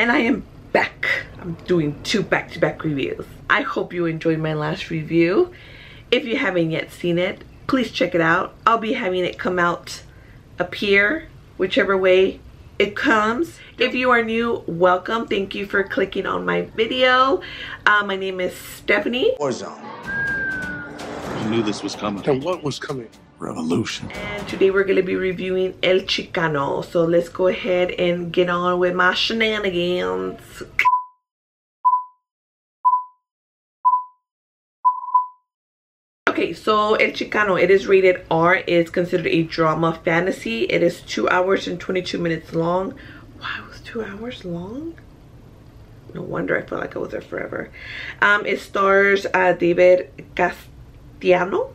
and I am back. I'm doing two back-to-back -back reviews. I hope you enjoyed my last review. If you haven't yet seen it, please check it out. I'll be having it come out up here, whichever way it comes. If you are new, welcome. Thank you for clicking on my video. Uh, my name is Stephanie. Warzone. I knew this was coming. And what was coming? Revolution. And today we're going to be reviewing El Chicano. So let's go ahead and get on with my shenanigans. Okay, so El Chicano, it is rated R. It's considered a drama fantasy. It is 2 hours and 22 minutes long. Wow, it was 2 hours long? No wonder I felt like I was there forever. Um, it stars uh, David Castellano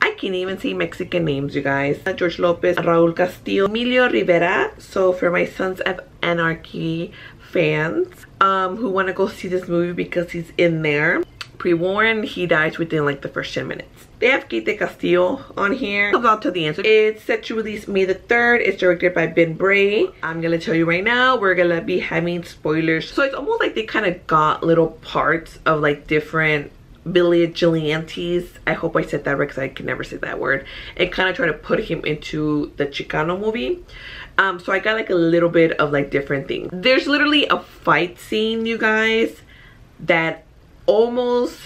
I can't even say Mexican names, you guys. George Lopez, Raul Castillo, Emilio Rivera. So for my Sons of Anarchy fans um, who want to go see this movie because he's in there, pre-warned, he dies within like the first 10 minutes. They have Kate Castillo on here. I'll go to the answer. It's set to release May the 3rd. It's directed by Ben Bray. I'm gonna tell you right now, we're gonna be having spoilers. So it's almost like they kind of got little parts of like different Billy Gigliantes. I hope I said that right because I can never say that word. And kind of try to put him into the Chicano movie. Um, so I got like a little bit of like different things. There's literally a fight scene, you guys, that almost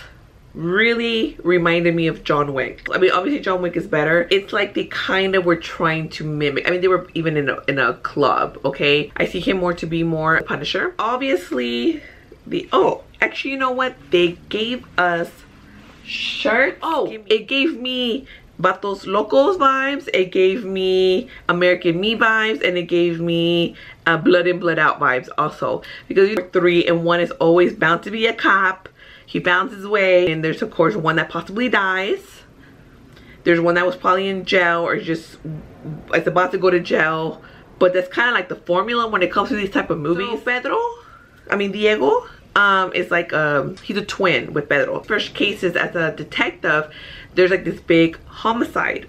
really reminded me of John Wick. I mean, obviously John Wick is better. It's like they kind of were trying to mimic. I mean, they were even in a, in a club, okay? I see him more to be more Punisher. Obviously, the, oh, actually, you know what? They gave us shirts. Oh, it gave me Vatos Locos vibes. It gave me American Me vibes. And it gave me uh, Blood In Blood Out vibes also. Because you're three and one is always bound to be a cop. He found his way. And there's of course one that possibly dies. There's one that was probably in jail or just is about to go to jail. But that's kind of like the formula when it comes to these type of movies. So Pedro, I mean Diego, um is like um he's a twin with Pedro. First cases as a detective, there's like this big homicide.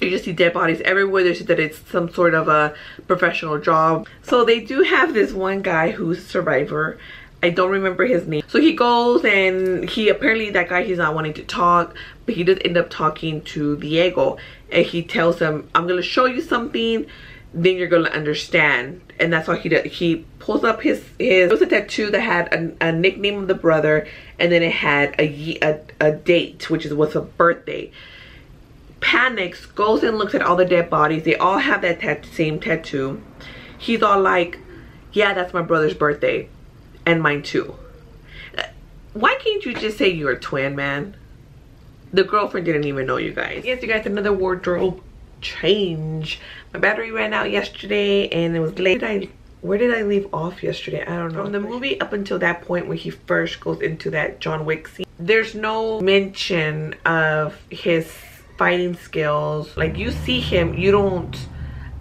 You just see dead bodies everywhere. Said that it's some sort of a professional job. So they do have this one guy who's a survivor. I don't remember his name. So he goes and he apparently that guy he's not wanting to talk, but he does end up talking to Diego and he tells him, I'm gonna show you something then you're gonna understand. And that's why he did he pulls up his his it was a tattoo that had a, a nickname of the brother and then it had a, a a date which is what's a birthday. Panics goes and looks at all the dead bodies. They all have that tat same tattoo. He's all like yeah that's my brother's birthday and mine too. Uh, why can't you just say you're a twin man? The girlfriend didn't even know you guys. Yes you guys another wardrobe change. My battery ran out yesterday and it was late. I, where did I leave off yesterday? I don't know. From the movie up until that point when he first goes into that John Wick scene, there's no mention of his fighting skills. Like you see him, you don't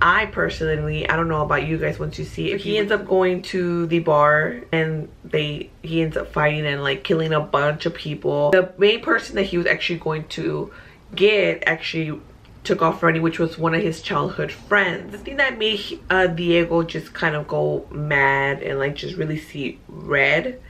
I personally, I don't know about you guys once you see it. He ends up going to the bar and they he ends up fighting and like killing a bunch of people. The main person that he was actually going to get actually took off running which was one of his childhood friends. The thing that made uh, diego just kind of go mad and like just really see red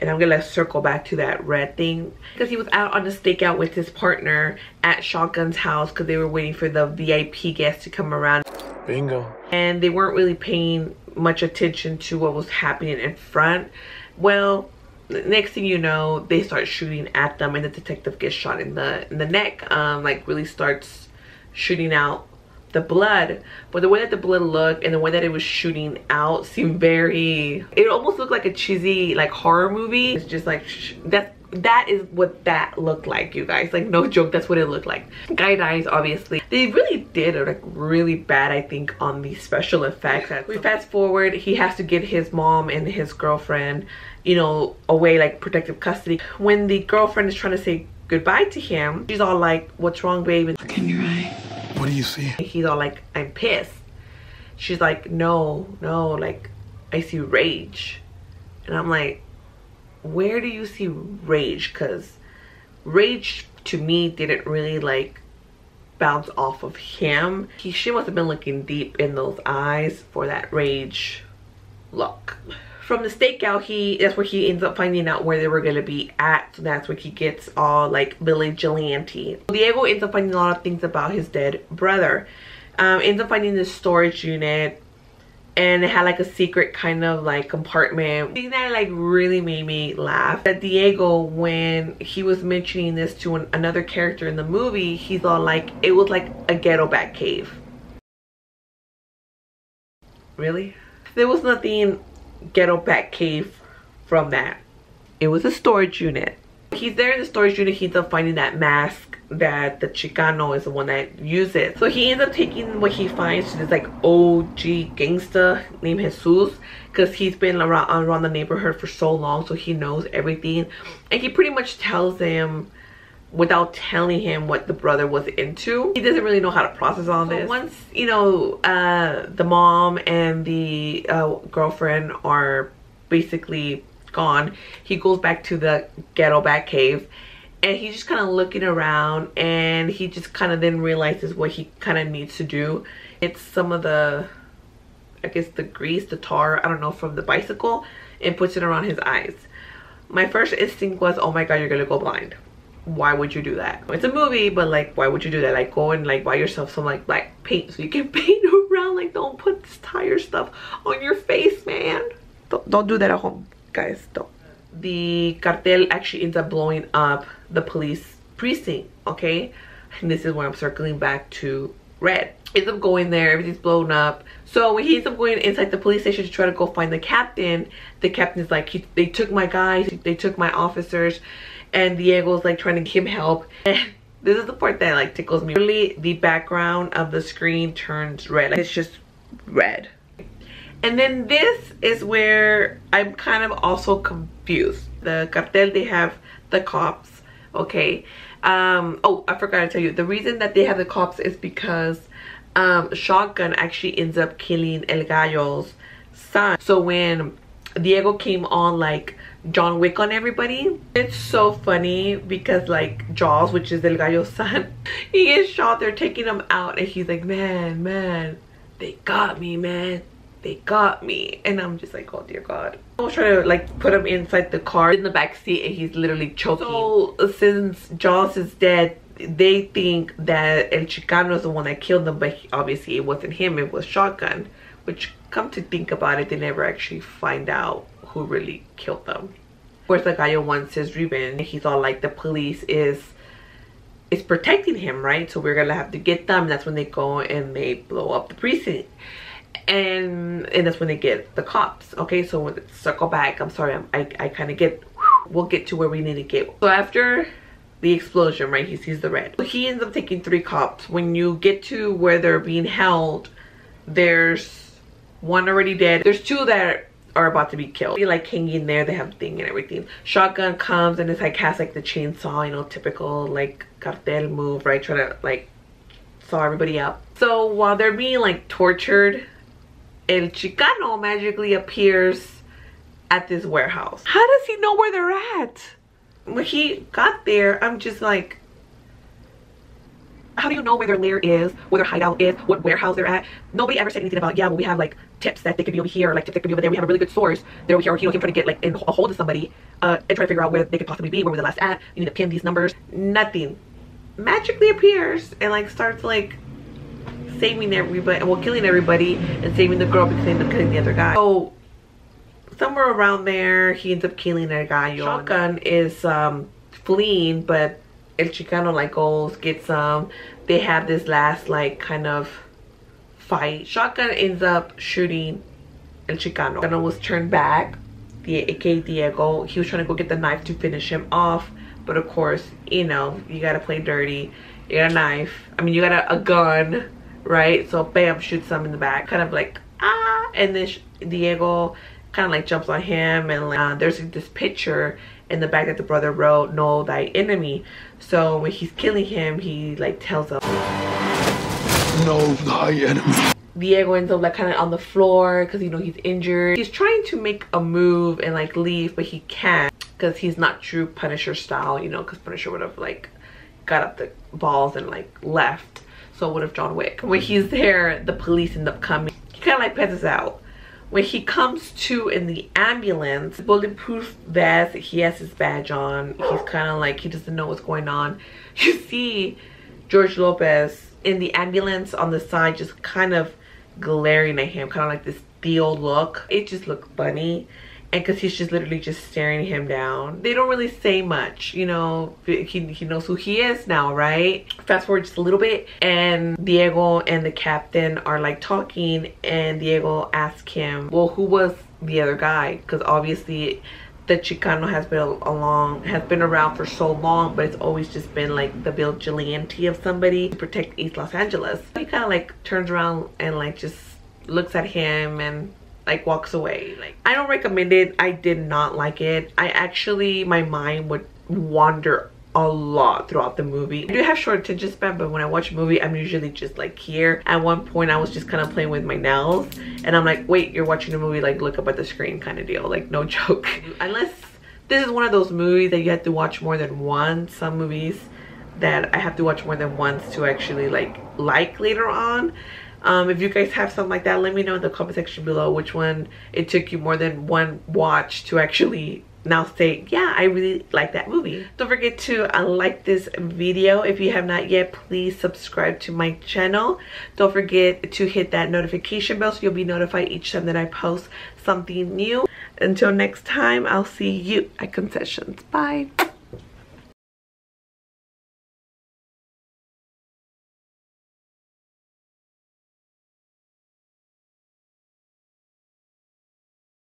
and i'm gonna circle back to that red thing because he was out on a stakeout with his partner at shotgun's house because they were waiting for the vip guests to come around. Bingo. And they weren't really paying much attention to what was happening in front. Well next thing you know they start shooting at them and the detective gets shot in the in the neck um like really starts shooting out the blood but the way that the blood looked and the way that it was shooting out seemed very it almost looked like a cheesy like horror movie. It's just like that that is what that looked like you guys. Like no joke that's what it looked like. Guy dies obviously. They really did like really bad i think on the special effects. We fast forward he has to get his mom and his girlfriend you know away like protective custody. When the girlfriend is trying to say goodbye to him she's all like what's wrong baby look in your eye what do you see? He's all like i'm pissed. She's like no no like i see rage. And i'm like where do you see rage? Because rage to me didn't really like bounce off of him. He she must have been looking deep in those eyes for that rage look. From the stakeout, he that's where he ends up finding out where they were gonna be at. So that's where he gets all like vigilante. Diego ends up finding a lot of things about his dead brother. Um, ends up finding this storage unit and it had like a secret kind of like compartment. The thing that like really made me laugh that Diego when he was mentioning this to an, another character in the movie, he thought like it was like a ghetto bat cave. Really? There was nothing ghetto bat cave from that. It was a storage unit. He's there in the storage unit, he ends up finding that mask that the Chicano is the one that uses. So he ends up taking what he finds to this like OG gangster named Jesus because he's been around, around the neighborhood for so long so he knows everything. And he pretty much tells him without telling him what the brother was into. He doesn't really know how to process all this. So once, you know, uh, the mom and the uh, girlfriend are basically gone, he goes back to the ghetto back cave and he's just kind of looking around and he just kind of then realizes what he kind of needs to do. It's some of the, I guess the grease, the tar, I don't know, from the bicycle and puts it around his eyes. My first instinct was, oh my god, you're gonna go blind. Why would you do that? It's a movie, but like, why would you do that? Like, go and like buy yourself some like black paint so you can paint around. Like, don't put this tire stuff on your face, man. Don't, don't do that at home, guys. Don't the cartel actually ends up blowing up the police precinct, okay? And this is where I'm circling back to Red. Ends up going there, everything's blown up. So he ends up going inside the police station to try to go find the captain, the captain's like, he, they took my guys, they took my officers, and Diego's like trying to give him help. And this is the part that like tickles me. Really, the background of the screen turns red. Like, it's just red. And then this is where I'm kind of also confused. The cartel, they have the cops, okay? Um, oh, I forgot to tell you. The reason that they have the cops is because um, Shotgun actually ends up killing El Gallo's son. So when Diego came on like John Wick on everybody, it's so funny because like Jaws, which is El Gallo's son, he gets shot. They're taking him out and he's like, man, man, they got me, man. They got me. And i'm just like oh dear god. I was trying to like put him inside the car in the back seat and he's literally choking. So since jaws is dead they think that el chicano is the one that killed them but obviously it wasn't him it was shotgun which come to think about it they never actually find out who really killed them. Of course the guy who wants his revenge he's all like the police is is protecting him right? So we're gonna have to get them. That's when they go and they blow up the precinct. And and that's when they get the cops okay? So circle back i'm sorry I'm, i i kind of get we'll get to where we need to get. So after the explosion right? He sees the red. He ends up taking three cops. When you get to where they're being held there's one already dead. There's two that are about to be killed. They like hanging there. They have the thing and everything. Shotgun comes and it's like has like the chainsaw you know typical like cartel move right? Trying to like saw everybody up. So while they're being like tortured El Chicano magically appears at this warehouse. How does he know where they're at? When he got there, I'm just like, how do you know where their lair is, where their hideout is, what warehouse they're at? Nobody ever said anything about, yeah, well, we have like tips that they could be over here, or like tips that could be over there. We have a really good source. They're over here, you know, him trying to get like in a hold of somebody uh, and try to figure out where they could possibly be, where were the last at. You need to pin these numbers. Nothing. Magically appears and like starts like saving everybody, well, killing everybody and saving the girl because they end up killing the other guy. So somewhere around there, he ends up killing a guy. Shotgun is um, fleeing, but El Chicano like goes, gets some. Um, they have this last like kind of fight. Shotgun ends up shooting El Chicano. Chicano was turned back, the AK Diego. He was trying to go get the knife to finish him off. But of course, you know, you gotta play dirty. You got a knife. I mean, you got a, a gun right? So bam, shoots some in the back, kind of like, ah, and then Diego kind of like jumps on him and like, uh, there's this picture in the back that the brother wrote, know thy enemy. So when he's killing him, he like tells him, know thy enemy. Diego ends up like kind of on the floor because you know he's injured. He's trying to make a move and like leave, but he can't because he's not true Punisher style, you know, because Punisher would have like got up the balls and like left so would have John Wick. When he's there, the police end up coming. He kind of like passes out. When he comes to in the ambulance bulletproof vest he has his badge on. He's kind of like he doesn't know what's going on. You see george lopez in the ambulance on the side just kind of glaring at him kind of like this steel look. It just looked funny and because he's just literally just staring him down. They don't really say much you know he, he knows who he is now right? Fast forward just a little bit and diego and the captain are like talking and diego asks him well who was the other guy? Because obviously the Chicano has been along has been around for so long, but it's always just been like the vigilante of somebody to protect East Los Angeles. He kind of like turns around and like just looks at him and like walks away like i don't recommend it i did not like it i actually my mind would wander a lot throughout the movie. I do have short attention span, but when I watch a movie, I'm usually just like here. At one point, I was just kind of playing with my nails, and I'm like, wait, you're watching a movie, like look up at the screen kind of deal. Like, no joke. Unless this is one of those movies that you have to watch more than once. Some movies that I have to watch more than once to actually like like later on um, if you guys have something like that let me know in the comment section below which one it took you more than one watch to actually now say yeah i really like that movie. Don't forget to uh, like this video. If you have not yet please subscribe to my channel. Don't forget to hit that notification bell so you'll be notified each time that i post something new. Until next time i'll see you at concessions. Bye